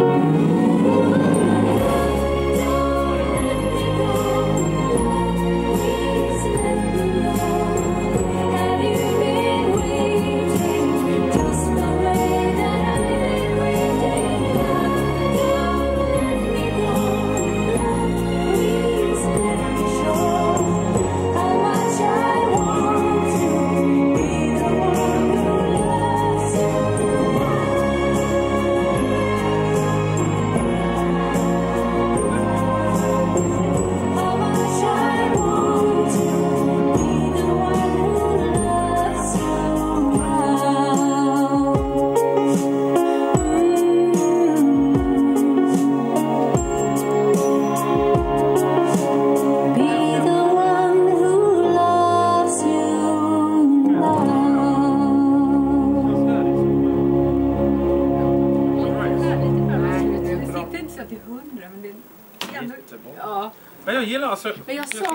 you. till hundra men det... Jämna... Jättebra. Ja. Men jag gillar alltså... Men jag sa